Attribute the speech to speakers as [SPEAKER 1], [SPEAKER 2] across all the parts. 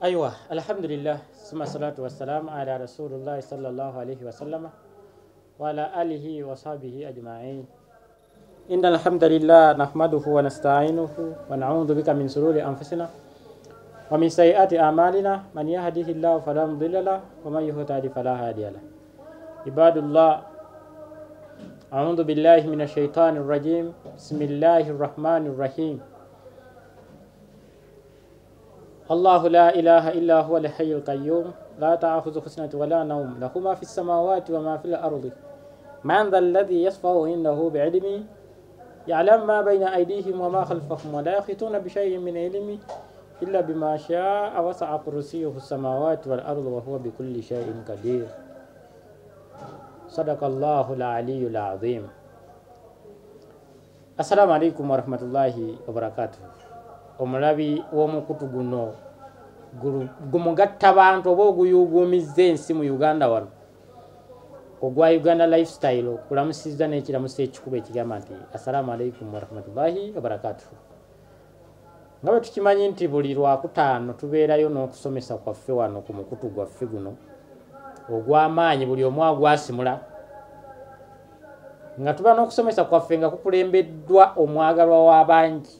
[SPEAKER 1] أيوة الحمد لله ثم الصلاة والسلام على رسول الله صلى الله عليه وسلم وعلى آله وصحبه أجمعين. إن الحمد لله نحمده ونستعينه ونعوذ بك من شرور أنفسنا ومن سيئات أعمالنا. من يهده الله فلا مضل له ومن يهتدي فلا هادي له. عباد الله أعوذ بالله من الشيطان الرجيم. بسم الله الرحمن الرحيم. الله لا إله إلا هو الحي القيوم. لا تأخذه سنة ولا نوم. له ما في السماوات وما في الأرض. من ذا الذي يصفه إنه بعلمه يعلم ما بين أيديهم وما خلفهم. ولا يحيطون بشيء من علمه إلا بما شاء وسع كرسيه السماوات والأرض وهو بكل شيء قدير. صدق الله العلي العظيم. السلام عليكم ورحمة الله وبركاته. Omulabi w'omukutu guno gumugatta bantu oba oguyuguumizza ensi mu uganda wano ogwa uganda lifestyle okulamusizza n'ekiramusa ekikuba ekigamba nti assalamu alaikum warahmatullahi wabarakatuhu. Nga bwe tukimanyi nti buli lwakutaano tubeerayo n'okusomesa kwaffe wano ku mukutu gwaffe guno ogw'amaanyi buli omu agwasimula nga tuba n'okusomesa kwaffe nga kukulembeddwa omwagalwa w'abangi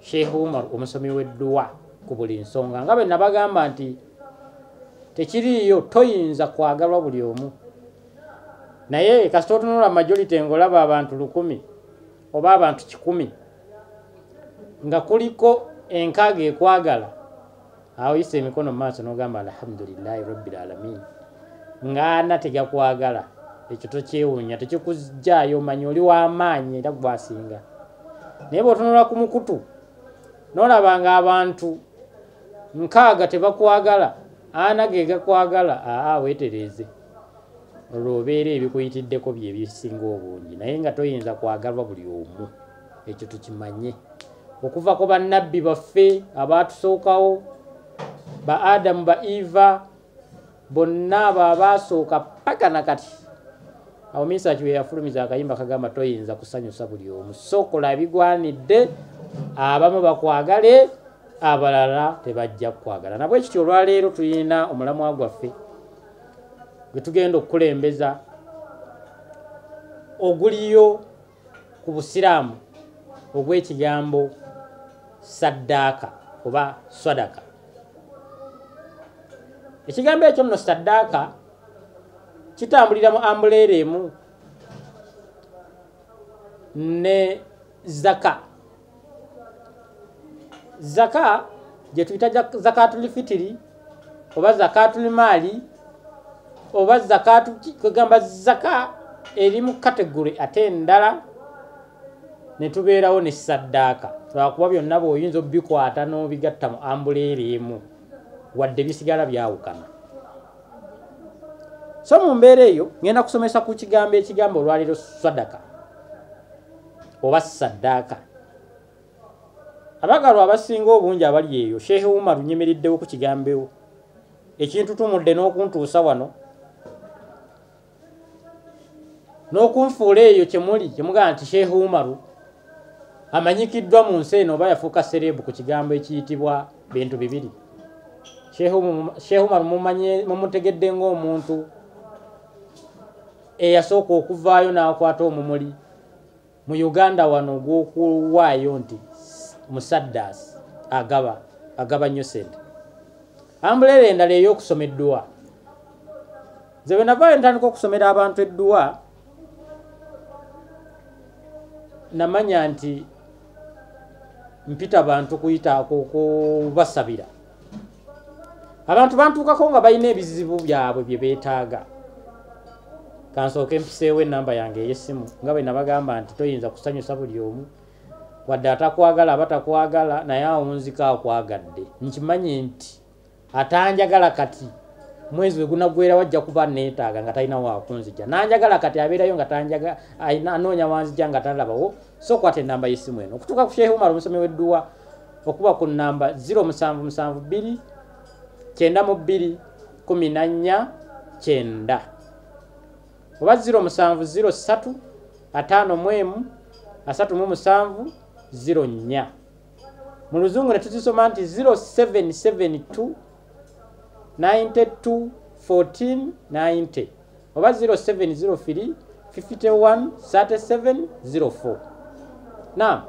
[SPEAKER 1] sheikh umar omusomi w'edduwa ku buli nsonga. Nga bwe nabagamba nti tekiriiyo toyinza kwagalwa buli omu. Naye kasita otunula majority ng'olaba abantu lukumi oba abantu kikumi nga kuliko enkaaga ekwagala. Awo yisa emikono mu maaso n'ogamba alhamdulillahi rabbil alamin. Ngaana tegakwagala ekyo tokyewuunya tekikujjaayo omanyi oli w'amaanyi era gwasinga. Naye bw'otunula ku mukutu nolaba nga abantu nkaaga tebakwagala ana ge gakwagala aa weetereeze olwo obeera ebikuyitiddeko bye bisinga obungi naye nga toyinza kwagalwa buli omu ekyo tukimanye. Okuva ku bannabbi baffe abaatusookawo ba adamu ba eva bonna abo abaasooka paka nakati awo misaki we yafulumiza akayimba kagamba toyinza kusanyusa buli omu. Sokola bigwanidde abamu bakwagale abalala tebajja kukwagala. Nabwe ekityo olwaleero tulina omulamwa gwaffe gwe tugenda okukulembeza oguliyo ku busiraamu ogw'ekigambo saddaaka oba swadaka. Ekigambo ekyo nno saddaaka kitambulira mu ambuleera emu. Ne zaka. Zaka gye tuyita zakatulifitiri oba zakatulimaali oba zakatu kwegamba zaka eri mu kategori ate endala netubeerawo ne saddaaka lwakuba byonna bweoyinza obikwata n'obigatta mu ambuleera emu wadde bisigala byawukana so mu mbeera eyo ngenda kusomesa ku kigambo ekigambo olwaliro sadaka oba saddaaka abagalwa abasinga obungi abali eyo sheekh umar nyimiriddewo ku kigambewo ekintu tumudde n'okuntuusa wano n'okunfuula eyo kyemuli kyemugamba nti sheekh umaru amanyikiddwa mu nsi eno oba yafuuka serebu ku kigambo ekiyitibwa bintu bibiri. Sheekh umaru mumutegedde ngaomuntu eyasooka okuvaayo n'akwata omumuli. Mu uganda wano ogw'okuwaayo nti musaddas agaba agaba nnyo sente ambuleera endala ey'okusoma edduwa nze bwe navaayo ntandika okusomera abantu edduwa namanya nti mpita bantu kuyitaako okubasabira. Abantu bantuukako nga balina ebizibu byabwe bye beetaaga kansooke mpiseewo enamba yange ey'essimu nga bwe nabagamba nti toyinza kusanyusa buli omu wadde atakwagala aba takwagala naye awunzika akwagadde. Nkimanyi nti atanjagala kati mwezi we gunagwera wajja kuba neetaaga nga talina wakunzija nanjagala kati abeerayo nga anoonya wanzija nga talabawo so kwata enamba y'essimu eno. Okutuuka ku sheekh umar omusomi w'edduwa okuba ku namba 0772 kyenda mu bbiri kumi na nnya kyenda oba 0703 ataano mu emu asatu mu musanvu 04 mu luzungu ne tuzisoma nti 0772 92 14 90 oba 0703 51 37 04 nam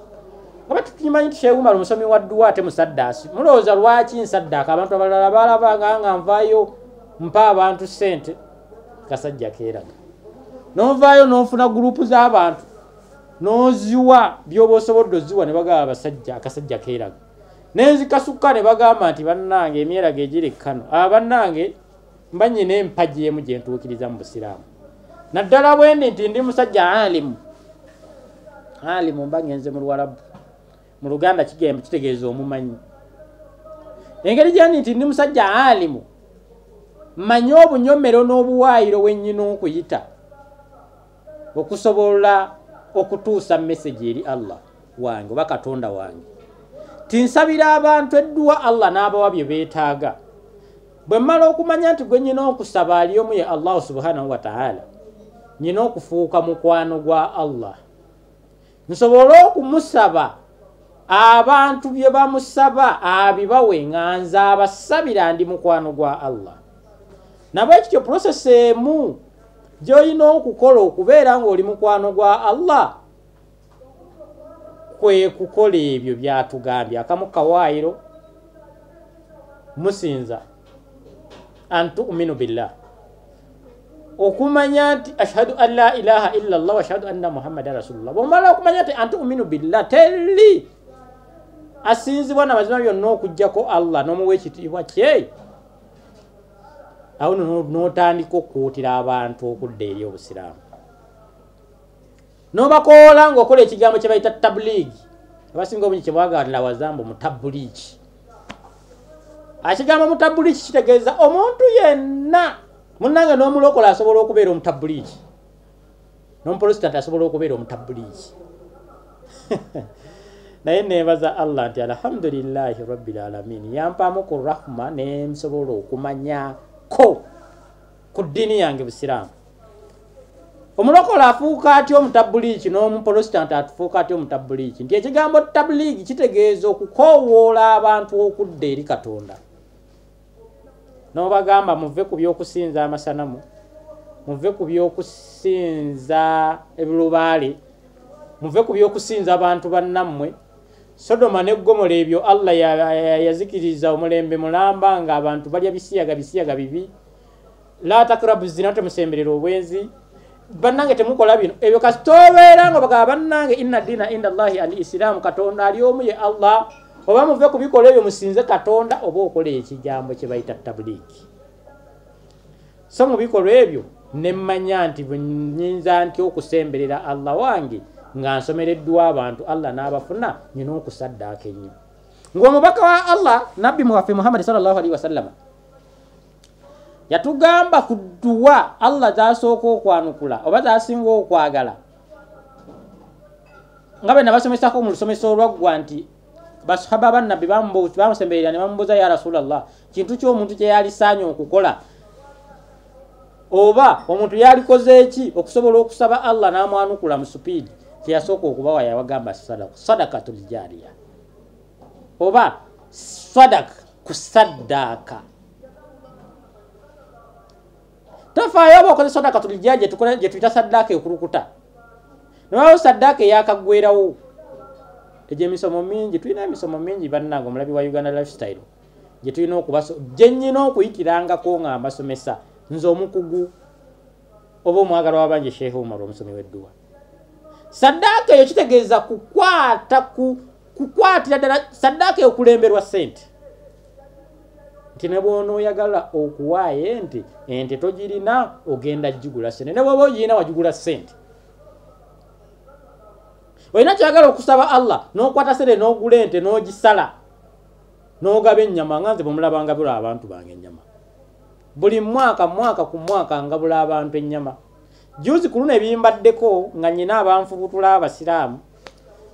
[SPEAKER 1] oba tukimanyi nti sheumar omusomi wa dduwa ate musaddaasi mulowooza lwaki nsaddaaka? Abantu abalala balabanga nga nvaayo mpa abantu sente kasajja keeraga novaayo nofuna gurupu z'abantu noziwa byoba osobodde oziwa ne bagamba basajja akasajja keeraga. Nenzikasukka ne bagamba nti bannange emyeraga egiri kkano aba bannange mbanyina empaji emu gye ntuukiriza mu busiraamu. Naddala bwendi nti ndi musajja alimu alimu mba ngenze mu lwalabu. Mu luganda kigemba kitegeeza omumanyi. Engeri gyandi nti ndi musajja alimu manye obunyomero n'obuwaayiro bwennyina okuyita okusobola okutuusa mesagi eri allah wange oba katonda wange. Tinsabira abantu edduwa allah n'abawa bye beetaaga. Bwe mmala okumanya nti gwe nyina okusaba ali omu ye allahu subhanahu wataala nyina okufuuka mukwano gwa allah. Nsobole okumusaba abantu bye bamusaba abibawe nga nze abasabira ndi mukwano gwa allah. Nabwe ekityo prosesi emu gy'olina okukola okubeera ng'oli mukwano gwa allah kwe kukola ebyo byatugambye. Akamu kawaayiro musinza antuminu billah. Okumanya nti ashhadu an la ilaha illa llah waashhadu anna muhammadan rasulullah. Bwomala okumanya nti antuminu billah teri asinzibwa namazima byonna okugjako allah n'omuwa ekitiibwa kye awo notandika okukuutira abantu okudda eri obusiraamu. Nobakoola ngaokola ekigambo kye bayita tabuliigi abasinga obungi kyebwagalira wazambu mutabuliiki ekigambo mutabuliiki kitegeeza omuntu yenna. Munange n'omulokola asobola okubeera omutabuliiki n'omuprotestant asobola okubeera omutabuliiki naye nebaza allah nti alhamdulilahi rabilalamin yampamu ku rahma nensobola okumanyako ku ddiini yange busiraamu. Omulokola afuuka atya omutabuliiki n'omuprotestant atufuuka atya omutabuliiki? Nti ekigambo tabuliigi kitegeeza okukowoola abantu okudda eri katonda. Nobagamba muve ku byokusinza amasanamu muve ku byokusinza ebilubaale muve ku byokusinza abantu bannammwe sodoma negomola ebyo allah yazikiriza omulembe mulamba nga abantu balya bisiyaga bisiyaga bibi. La takrabu zina temusemberera obwenzi. Bannange temukola bino. Ebyo kasitobeera nga bagaba bannange inna dina inda llahi al isiramu katonda ali omu ye allah. Oba muve ku bikola ebyo musinze katonda oba okola ekigambo kye bayita tabuliiki so mu bikolwa ebyo nemmanya nti nyinza nti okusemberera allah wange nga nsomereddwa abantu allah n'abafuna nyina okusaddaaka ennyo. Ng'omubaka wa allah nabbi muwaffe muhammadi salllahu alihi wasallama yatugamba ku dduwa allah zasooka okwanukula oba zasinga okwagala. Nga be nabasomesako mu lusomesa olwaggwa nti basahaba bannabbi bamusemberera ne bamubuuza ya rasulllah kintu kyomuntu kyeyalisaanye okukola oba omuntu yalikoze eki okusobola okusaba allah n'amwanukula mu supiidi kyeyasooka okubawa yabagamba sadakatuljariya oba sadaka kusaddaaka tofaayo oba okoze sadakatuljariya gyetuyita saddaaka ekulukuta. Nebawo saddaaka eyakaggwerawo egyo emisomo mingi tulina emisomo mingi bannanga omulabi wa uganda lifestyle. Gyetulina okubaso gyenyina okuyitirangako nga mbasomesa nze omukugu oba omwagala wabangi sheekh umar omusomi wedduwa saddaaka eyo kitegeeza kukwata kukwatira ddala saddaaka eyo kulemberwa sente nti ne bwona oyagala okuwaayo ente ente togirina ogenda gigula sente ne bwoba ogirina wagigula sente olina kyagala okusaba allah nokwata sente nogula ente nogisala nogaba ennyama nga nze bwemulabanga bula abantu bange ennyama. Buli mwaka mwaka ku mwaka ngabula abantu ennyama juzi ku luno ebimbaddeko nga nyina abanfubutula abasiraamu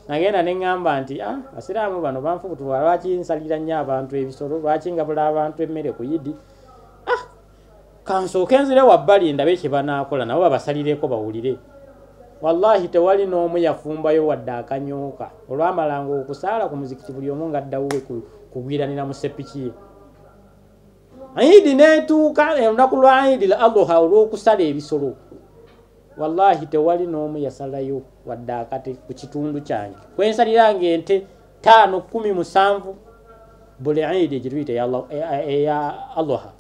[SPEAKER 1] nagenda neŋŋamba nti ah, basiraamu bano banfubutula lwaki nsalira nnyo abantu ebisolo? Lwaki ngabula abantu emmere ku yidi ah, kansooke nzire wabbali ndabe kye banaakola nabo babasalireko bawulire. Wallahi tewali n'omu yafumbayo wadde akanyuuka olwamalanga okusaala ku muzikiti buli omu nga addawuwe kugwiranira mu sepiki ye. Idi netuuka olunaku lwa idi la adha olw'okusala ebisolo wallahi tewali n'omu yasalayo wadde akate ku kitundu kyange. Kwensaliranga ente taano kumi musanvu buli idi gyetuyita eya allaha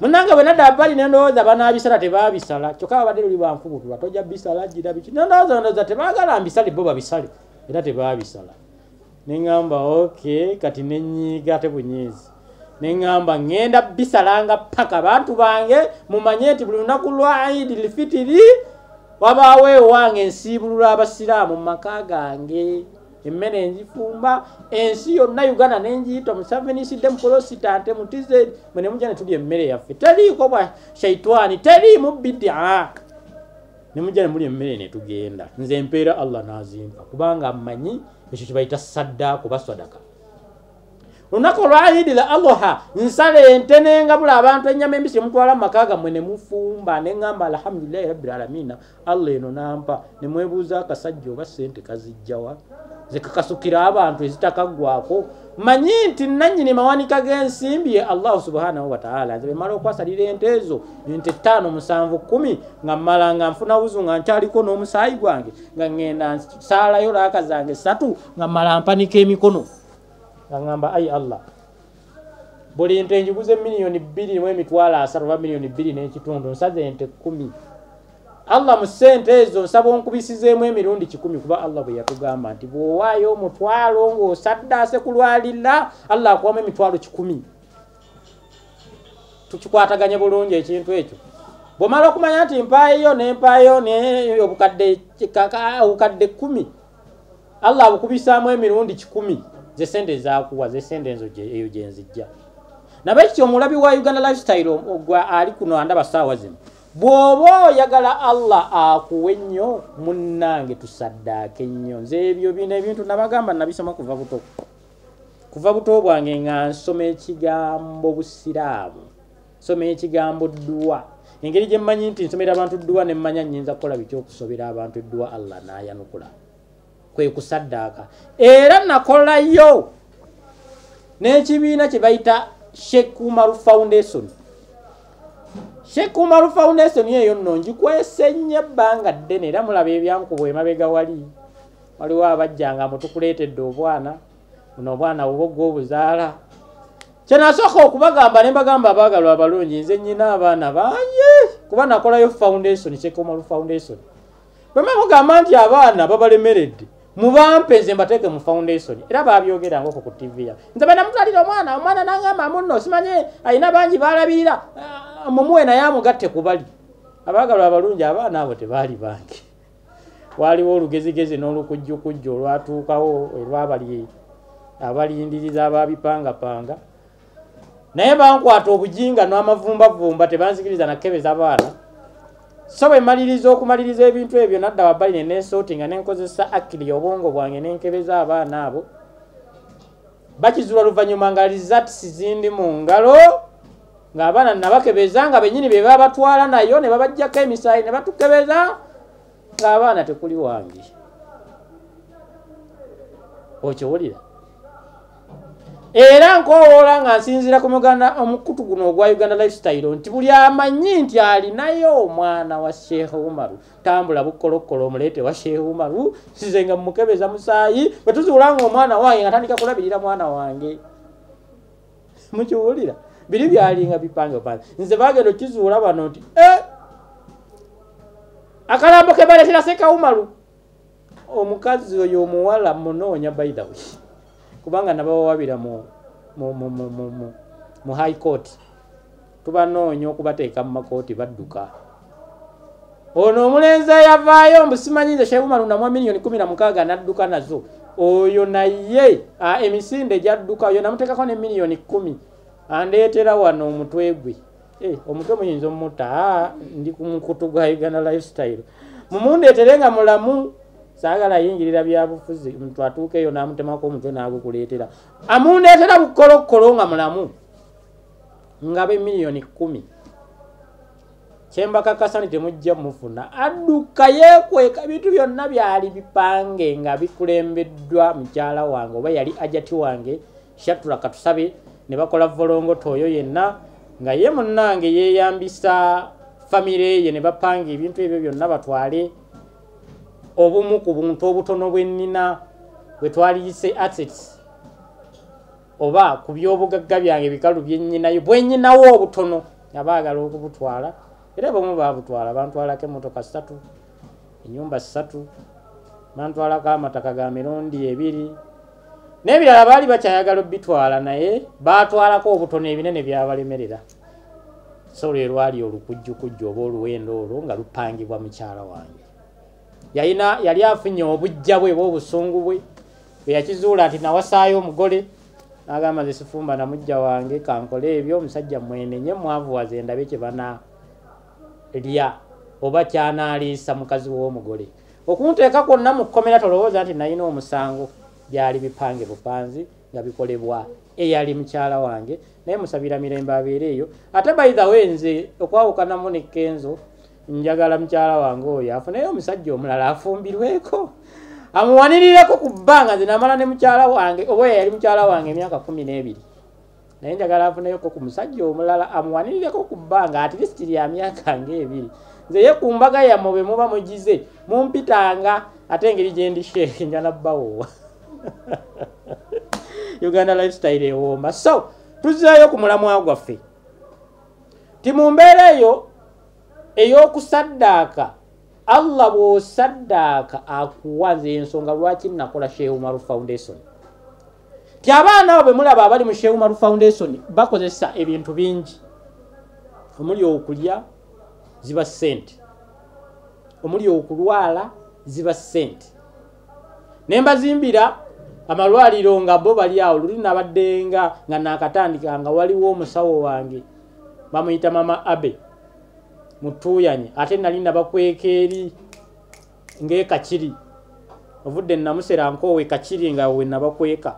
[SPEAKER 1] munanga bwe nadda bali nendowooza banabisala tebabisala kyokka babadde luli banfubutula tojja bisala gira biki nendowooza ndowooza tebagala mbisale bo babisale era tebabisala neŋŋamba ok kati nenyiiga te bunyiizi neŋŋamba ŋŋenda bisalanga paka bantu bange mumanye nti buli lunaku lwa idi lifitiri wabaawo ewange ensiibulula abasiraamu mu maka gange. Emmere enzifumba ensi yonna uganda nenjiyita omusaveniside mukolositante mutizedi mwene mujja netuli emmere yaffe. Teriiko bwa shaitwani teriimu bidia nemujja nemuli emmere netugenda nze empeera allah nazimpa kubanga mmanyi ekyo kibaita saddaako baswadaka olunaku olwayidira allaha nsala ente nengabula abantu enyama embisi emutwala mumaka gammwe nemufumba neŋamba alhamdulilahi rabilalamina allah eno nampa nemwebuuza akasajja oba sente kazijjawa zekakasukira abantu ezitakaggwako manyi nti nanyini mawanika gensimbi ye allahu subhanahu wataala nze bemala okwasalira ente ezo ente ttaano musanvu kumi nga mmala nga nfuna wuzu nga nkyaliko n'omusaayi gwange nga ŋŋenda nsaalayo laaka zange satu nga mmala mpanika emikono nga ŋŋamba ai allah buli nte njiguze miliyoni bbiri mu emitwalo asatu oba miliyoni bbiri n'ekitundu nsaze ente kumi allah mu ssente ezo nsaba onkubisizeemu emirundi kikumi kuba allah bwe yatugamba nti bw'owaayo omutwalo ng'osaddaase kulwalira allah akuwamu emitwalo kikumi. Tukikwataganye bulungi ekintu ekyo. Bw'omala okumanya nti mpaayo nempaayo obukadde kumi allah abukubisaamu emirundi kikumi ze sente ezakuwa ze sente enzo eyo gyenzijja nabekityo omulabi wa uganda lifestyle gwa ali kuno andaba saawa zino. Bw'oba oyagala allah akuwa ennyo munnange tusaddaake nnyo nze ebyo bino ebintu nabagamba nabisoma kuva buto. Kuva buto bwange nga nsoma ekigambo busiraamu nsoma ekigambo dduwa. Engeri gye mmanyi nti nsomera abantu dduwa ne mmanya nnyinza kukola biki okusobera abantu edduwa? Allah n'ayanukula kwe kusaddaaka. Era nakolayo n'ekibiina kye bayita shekumaru foundation. Shekumaru foundation eyo nno ngikwese nnyo ebbanga ddene era mulaba ebyankuba emabega wali. Waliwo abajjanga mutukuleetedde obwana buno obwana bubogga obuzaala kyenasooka okubagamba ne mbagamba abaagalwa abalungi nze nnyina abaana bangi kuba nakolayo foundation shekumaru foundation. Bwema mugamba nti abaana babalemeredde mubampe nze mbateeke mu foundation. Era babyogerangako ku tv ya. Nze banamutwalira omwana omwana nangamba muno simanye alina bangi balabirira ah, mumuwe naye amugatte kubali abaagalwa abalungi abaana abo tebaali bange waliwo olugezigezi n'olukujjukujju olwatuukawo olwabali abalindiriza ababipangapanga naye bankwata obujinga n'amavumbavumba tebanzikiriza nakebeza baana so bwe maliriza okumaliriza ebintu ebyo nadda wabbali nenesooti nga nenkozesa akiri obwongo bwange nenkebeza abaana abo. Bakizula oluvannyuma nga rizatisi zindi mu ngalo ngaabaana nabakebeza nga benyini be babatwala nayo ne babajjako emisaayi ne batukebeza ngaabaana tekuli wange. Okiwulira era nkowoola nga nsinzira ku muganda omukutu guno ogwa uganda lifestyle nti buli amanyi nti alinayo omwana wa sheekh umaru tambula bukolokolo omuleete wa sheekh umaru size nga mumukebeza musaayi bwe tuzuula nga omwana wange nga tandika kulabirira mwana wange. Mukiwulira? Biri byalinga bipange pange nze bagenda okizuula bano nti e akalambo ke baleetera seka umaru omukazi oyo omuwala munoonya by the way kubanga nabawawabira mu, high court tubanoonya okubateeka mu makooti badduka. Ono omulenzi eyavaayo mbusimanyinze shebumalu namwa miliyoni kumi na mukaaga nadduka nazo. Oyo naye emisinde gyadduka oyo namuteekako ne miliyoni kumi. Andeetera wano omutwe gwe. Eh, omutwe muyinza omutta ndi ku mukutu gwa uganda lifestyle. Mumundeetere nga mulamu saagala yingirira byabufuzi muntu atuukeeyo namutemako omutwe nagukuleetera. Amundeetera bukolokolo nga mulamu nga be miliyoni kumi kyembakakasa nti temujja mufuna. Adduka yeekweka ebintu byonna byali bipange nga bikulembeddwa mukyala wange oba yali ajati wange shatula katusabe ne bakola volongoto oyo yenna nga ye munnange yeeyambisa famire ye ne bapanga ebintu ebyo byonna batwale obumu ku buntu obutono bwennina bwe twaliyise assets oba ku byobugagga byange bikalu byennyinayo bwennyinawo obutono. Abaagala okubutwala era bomu babutwala bantwalako emotoka ssatu enyumba ssatu bantwalako amataka ga mirundi ebiri. N'ebirala baali bakyayagala obitwala naye batwalako obutono ebinene byabalemerera. So lwe lwali olukujjukujju oba oluwendo olwo nga lupangibwa mukyala wange yalina yali afunye obujja bwe bwobusungu bwe. Bwe yakizuula nti nawasaayo omugole nagamba nze sifumba namujja wange kankole ebyo omusajja mwenenye mwavuwaze ndabe kyebana lya oba kyanaliisa mukazi w'omugole. Okunteeka kwonna mu kkomera tolowooza nti nalina omusango byali bipange bupanzi nga bikolebwa eyali mukyala wange naye musabira mirembe abeere eyo. Ate baithawe nze okwawukanamu nekenzo njagala mukyala wange oyo afunayo omusajja omulala afumbirweko. Amuwanirireko ku bbanga nze namala ne mukyala wange oba yali mukyala wange emyaka kumi n'ebiri. Naye njagala afunayoko ku musajja omulala amuwanirireko ku bbanga atilisiti lya myaka ngaebiri nze ye ku mbaga yammwe bwe muba mugize mumpitanga ate engeri gyendi sheeke nja nabbawoowa uganda lifestyle ewooma so tuzireyo ku mulamwa gwaffe. Ti mu mbeera eyo ey'okusaddaaka allah bw'osaddaaka akuwa nze ensonga lwaki nakola shehumaru foundation? Ti abaana abo bwe mulaba abali mu shehumaru foundation bakozesa ebintu bingi. Omuli okulya ziba sente omuli okulwala ziba sente ne mbazimbira amalwaliro nga bo bali awo luli nabaddenga nga nakatandika nga waliwo omusawo wange bamuyita mama abe mutuuyanye ate nali nabakweka eri ngaekakiri ovudde namusera nkoowe kakiri nga we nabakweka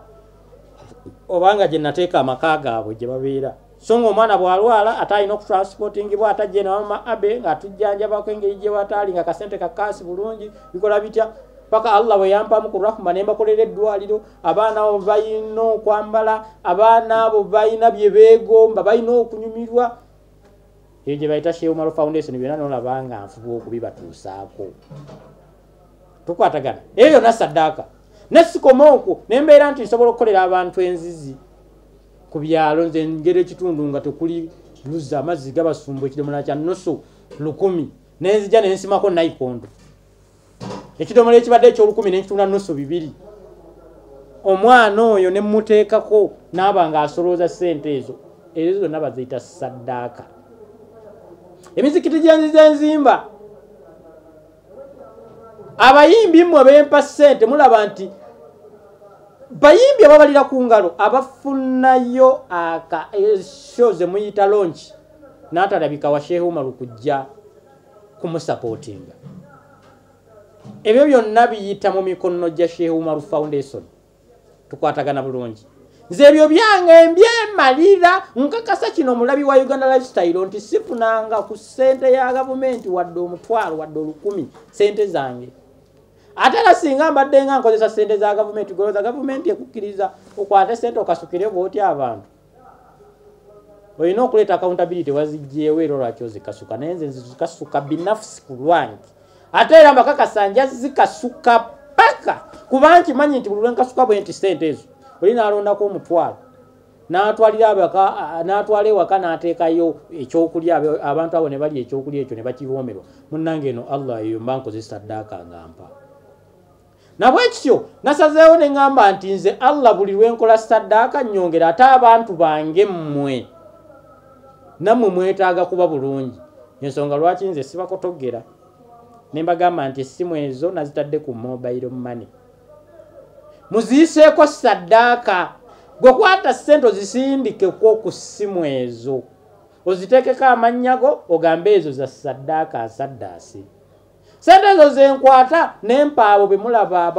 [SPEAKER 1] obanga gye nateeka amaka gaabwe gye babeera. So nga omwana bwalwala ate alina okutransportingibwa atajje namama abe ngaatujjanjabako engeri gye wataali nga kasente kakaasi bulungi bikola bitya? Paka allah bwe yampamu ku rahuma ne mbakolera eddwaliro abaana abo balina okwambala abaana abo balina bye beegomba balina okunyumirwa eyo gye bayita sheumaro foundation byonna nolaba nga nfuba okubibatuusaako. Tukwatagana. Eyo yonna saddaaka nesikoma okwo nembeera nti nsobola okukolera abantu enzizi ku byalo nze ngeri ekitundu nga tekuli luza amazzi gabasumba ekidomola kya nusu lukumi. Nenzija nensimako naikondo ekidomola ekibadde ekyolukumi nenkitunda nusu bibiri. Omwana oyo nemuteekako naaba nga asolooza sente ezo. Ezo zonna baziyita saddaaka emizikiti gyenziza enzimba abayimbi mmwe bempa sente mulaba nti bayimbi ababalira ku ngalo abafunayo aka sho zemuyita lonki natalabika wa shehe umaru kujja kumusapootinga ebyo byonna biyita mu mikono gya shehe umaru foundation. Tukwatagana bulungi nze ebyo byange mbyemalira. Nkakasa kino omulabi wa uganda lifestyle nti sifunanga ku sente ya gavumenti wadde omutwalo wadde olukumi sente zange. Ate era singa mbadde nga nkozesa sente za gavumenti goloza gavumenti ekukkiriza okwate sente okasukire bwotya abantu. Olina okuleeta accountability wazijjeewo era lwaki ozikasuka? Naye nze nzikasuka binafusi ku lwange. Ate era mbakakasa nja zikasuka paka kuba nkimanyi nti buli lwenkasuka bwe nti sente ezo oli nalondako omutwalo natwalira natwala ewaka nateekayo ekyokulya abantu abo ne balya ekyokulya ekyo ne bakiboomerwa munange eno allah eyo mba nkozesa ddaaka ngampa nabwekityo nasazeewo neŋŋamba nti nze allah buli lwenkola saddaaka nyongera ate abantu bange mmwe. Nammwe mwetaaga kuba bulungi. Ensonga lwaki nze sibakotogera? Nembagamba nti essimu ezo nazitadde ku mobile money muziyiseeko saddaaka gwe kwata sente ozisindikeko ku ssimu ezo. Oziteekeko amannya-go ogambe ezo za saddaaka asaddaasi. Sente ezo zenkwata nempaabo bwe mulaba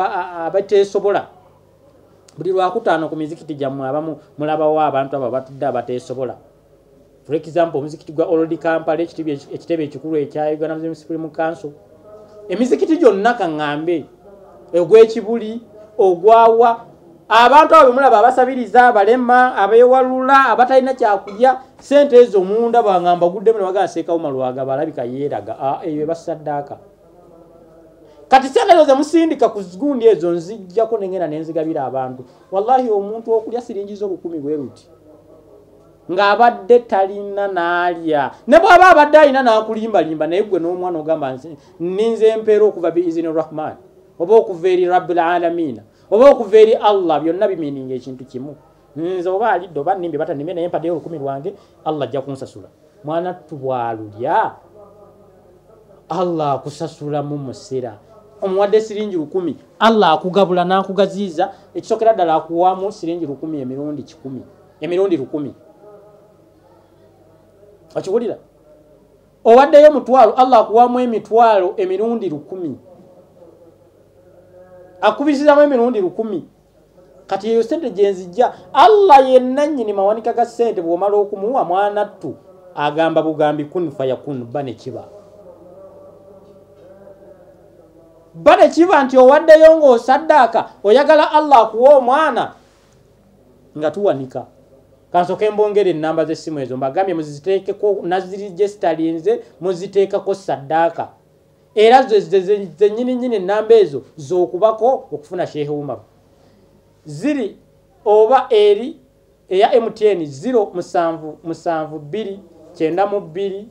[SPEAKER 1] abateesobola. Buli lwakutaano ku mizikiti gyammwe abamu mulabawo abantu abo batudde abateesobola. For example omuzikiti gwa oldi kampala ekitebe ekikulu ekya uganda muslim supreme council. Emizikiti gyonna kaŋŋambe ogwekibuli ogwawa. Abantu abo bemulaba abasabiriza abalema abewalula abatalina kyakulya sente ezo munda baŋamba guddemu nebagaa seekawuma lwagaba alabika yeeraga. Eyo ebasaddaaka kati sente ezo zemusindika ku zigundi ezo nzijjako nengenda nenzigabira abantu. Wallahi omuntu okulya siringiza olukumi bwe ruti ng'abadde talina n'alya. Ne bw'aba abadde alina n'akulimbalimba naye gwe n'omwana ogamba ninze empeera okuva biizini rahman oba okuva eri rabbil alamina oba okuva eri allah byonna bimininga ekintu kimu. Nze oba alidde oba nimbe batanimye naye mpaddeyo olukumi lwange allah ajja kunsasula. Mwana tubwalulya. Allah akusasulamu musira. Omuwadde siringi lukumi allah akugabula n'akugaziiza ekisookera ddala akuwamu siringi lukumi emirundi kikumi emirundi lukumi. Okiwulira? Owaddeyo mutwalo allah akuwamu emitwalo emirundi lukumi akubisizamu emirundi lukumi. Kati eyo sente gyenzijja allah yenna nnyini mawanika ga sente bw'omala okumuwa mwanattu agamba bugambi kun fayakun ba nekiba ba nekiba nti owaddeyo ng'osaddaaka oyagala allah akuwa omwana nga tuwanika. Kansoke embongere enamba z'essimu ezo mbagambye muziteekeko nazirigesitalinze muziteekako saddaaka era zenyini nyini enamba ezo zokubako okufuna shehe umaru ziri oba eri eya mtn 07 2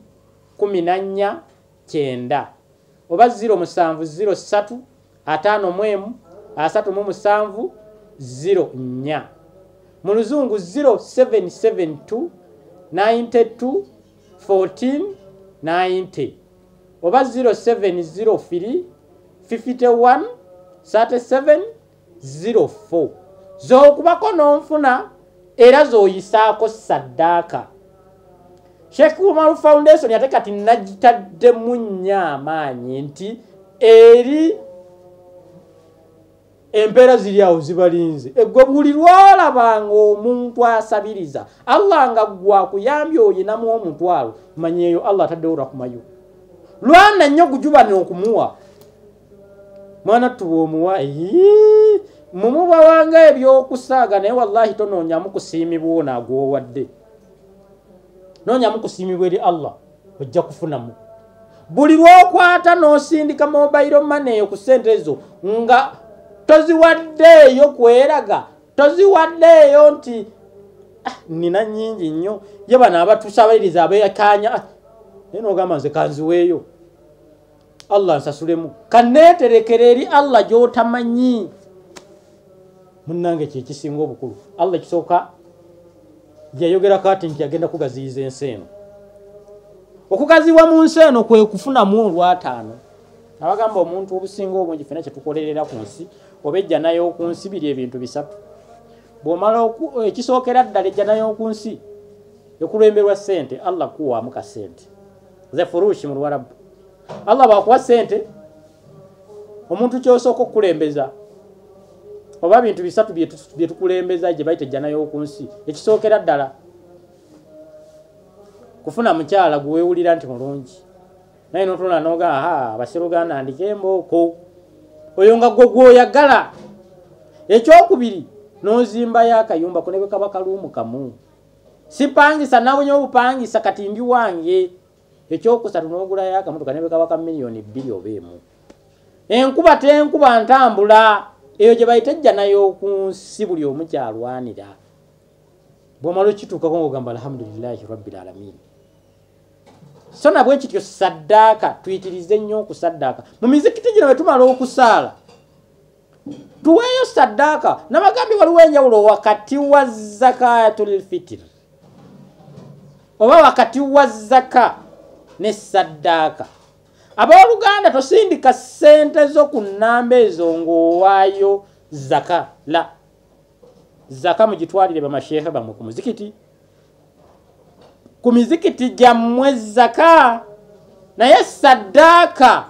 [SPEAKER 1] kumi nanya kyenda. Oba 07 atano mwemu asatu mu musanvu 0 nya mu luzungu 0772 92 14 90 oba 0703 51 37 04 zokubako n'onfuna era zoyisaako saddaaka sheekh umaru foundation ate kati nagitaddemu nnyo amaanyi nti eri empeera ziri awo zibalinze. Egwe buli lwolabanga omuntu asabiriza allah nga gwakuyambye oyinamu omutwalo manyeeyo allah ataddewo lwakumayo lwana nnyo gujubani okumuwa mwana tuba omuwa mumuba wanga ebyokusaaga naye wallahi tonoonyamu kusiimibwa ono agwowadde. Noonyamu kusiimibwa eri allah ojja kufunamu. Buli lwokwata n'osindika mobairo maneeyo ku sente ezo nga toziwaddeeyo kweraga toziwaddeeyo nti ah, nina nyingi nnyo. Ye bano abatusabaliriza abekanya ah, naye nogamba nze kanziweeyo. Allah nsasulemu. Kaneeterekera eri allah gyotamanyi. Munange kyekisinga obukulu. Allah kisooka gyeyayogerako ati nti yagenda kugaziyiza ensi eno. Okugaziwa mu nsi eno kwe kufunamu olwataano. Abagamba omuntu obusinga obungi fena kyetukolerera ku nsi oba ejjanayo ku nsi biri ebintu bisatu. Bwomala ekisookera ddala ejjanayo ku nsi ekulemberwa sente allah kuwaamu ka sente ze furushi mu lwarabu allah bwakuwa sente omuntu kyosooka okukulembeza oba bintu bisatu byetukulembeza gye bayita ejjanayo ku nsi ekisookera ddala kufuna mukyala gwewulira nti mulungi. Naye notula noga aha abasiruganda ndika embooko oyo nga gwe gwoyagala. Ekyokubiri nozimbayo akayumba kunebwe kaba kaluumu kamu sipangisa nawunya obupangisa kati ndi wange ekyokusatu nogulayo akamotoka nebwe kaba ka miliyoni bbiri oba emu. Enkuba tenkuba ntambula eyo gye bayita ejja nayo ku nsi buli omu kyalwanira. Bwomala okituukako ngaogamba alhamdulilahi rabbilalamin so nabwe kityo saddaaka tuyitirize nnyo okusaddaaka mu mizikiti gino bwetumala okusaala tuweeyo saddaaka nabagambye waliwo enjawulo wakati wa zakatulfitiri oba wakati wa zaka ne saddaaka abooluganda tosindika sente zo ku nnamba ezo ng'owaayo zaka la. Zaka mugitwalire bamasheehe bamwe ku muzikiti. Ku mizikiti gyammwe zaka naye saddaaka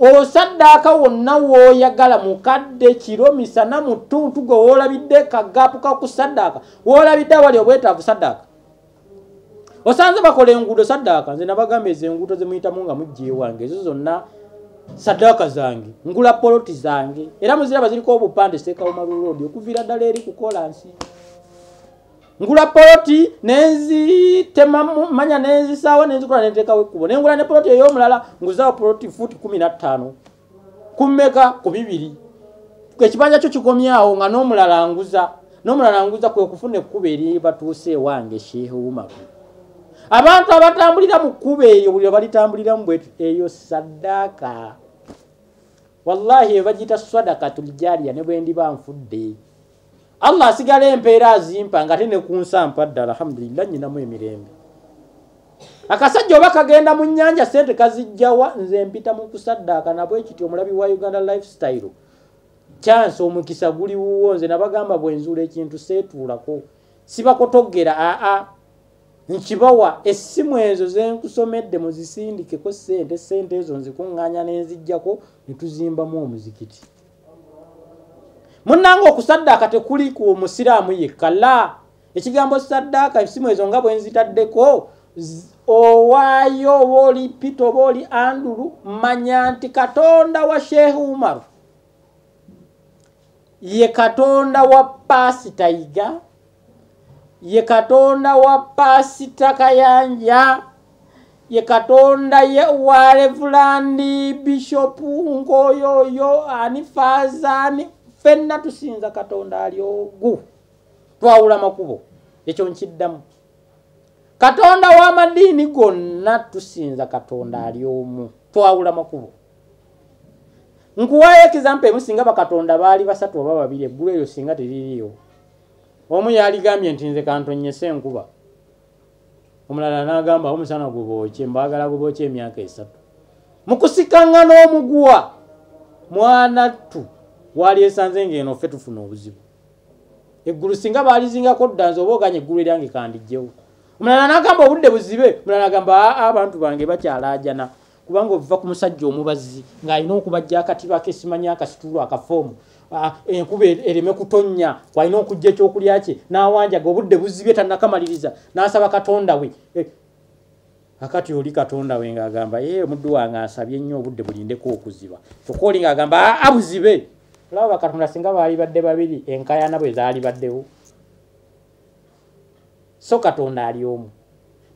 [SPEAKER 1] osaddaaka wonna wooyagala mukadde kiro misana mutuntu gwe woolabidde kagapu kakusaddaaka woolabidde awali obwetaavu saddaaka osanze bakola enguudo saddaaka nze nabagamba ezo enguudo zemuyitamu nga mujja ewange ezo zonna saddaaka zange ngula poloti zange. Era muziraba ziriko obupande sekawumalulodi okuviira ddala eri kukola nsi ngula poloti nenzitemamanya nenzisaawa nenzikola nentekawo ekkubo. Nengula ne poloti ey'omulala nguzaawo poloti futi kumi nattaano kummeka ku bibiri. Ekibanja kyo kikomyawo nga n'omulala nguza n'omulala nguza kwe kufuna ekkubo eri batuuse ewange shehe umaru abantu abatambulira mu kkubo eryo buli balitambuliramu bwetu eyo saddaaka wallahi ebagiyita sadakatuljariya ne bwendiba nfudde. Allah asigala empeera azimpa nga ate ne kunsampa ddala alhamdulillah nyinamu emirembe. Akasajja oba kagenda mu nyanja sente kazijjawa nze mpita mu kusaddaaka nabwe kiti omulabi wa uganda lifestyle. Kyansi omukisa guli wuwo nze nabagamba bwenzuula ekintu seetuulako. Sibakotogera aa nkibawa essimu ezo zenkusomedde muzisindikeko sente sente ezo nzikuŋŋaanya nenzijjako netuzimbamu omuzikiti. Munnanga okusaddaaka tekuli ku musiraamu yekka la! Ekigambo saddaaka essimu ezo nga bwenzitaddeko owaayo oba oli pita oba oli andulu manya nti katonda wa sheekh umaru ye katonda wa paasita yiga ye katonda wa paasita kayanja ye katonda wa revulandi bishopu ngoyoyo. Ani faazaani fenna tusinza katonda ali ogu. Twawula makubo. Ekyo nkiddamu. Katonda w'amadiini gonna tusinza katonda ali omu. Twawula makubo. Nkuwayo ekizampa emu singa bakatonda baali basatu oba babiri eggulu eryo singa teririyo omu yaligambye nti nze kantonyesa enkuba omulala n'agamba omusana gubookye mbagala gubookye emyaka esatu. Mukusikangana omuguwa mwanattu wali esanze ngaeno ffe tufuna obuzibu. Eggulu singa baalizingako dda nze oba oganya eggulu eryange kandijjewo. Omulala n'agamba obudde buzibe? Omulala agamba abantu bange bakyalaajana kubanga ova ku musajja omubazi ng'alina okubajja akatiba kesimanye akasitulu akafoomu enkuba ereme kutonnya kwalina okujja ekyokulya kye n'awanjaga obudde buzibye tannakamaliriza n'asaba katonda we. Eh, akati oli katonda we ng'agamba ye omuddu wange asabye nnyo obudde bulindeko okuziba. Kyokka oli ng'agamba aa buzibe. Olaba bakatonda singa baali badde babiri enkayana bwe zaali baddewo. So katonda ali omu.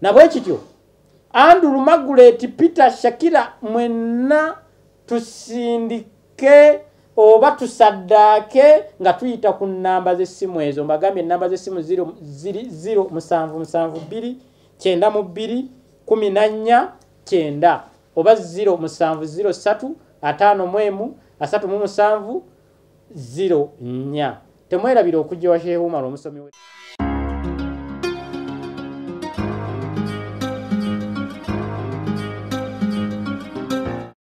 [SPEAKER 1] Nabwe kityo andrew magulet peter shakira mwenna tusindike oba tusaddaake nga tuyita ku namba z'essimu ezo. Mbagambye enamba z'essimu 0772 kyenda mu bbiri kumi nannya kyenda. Oba 0703 ataano mu emu asatu mu musanvu 0 nnya. Temwerabira okujja wa shehe umar omusomi we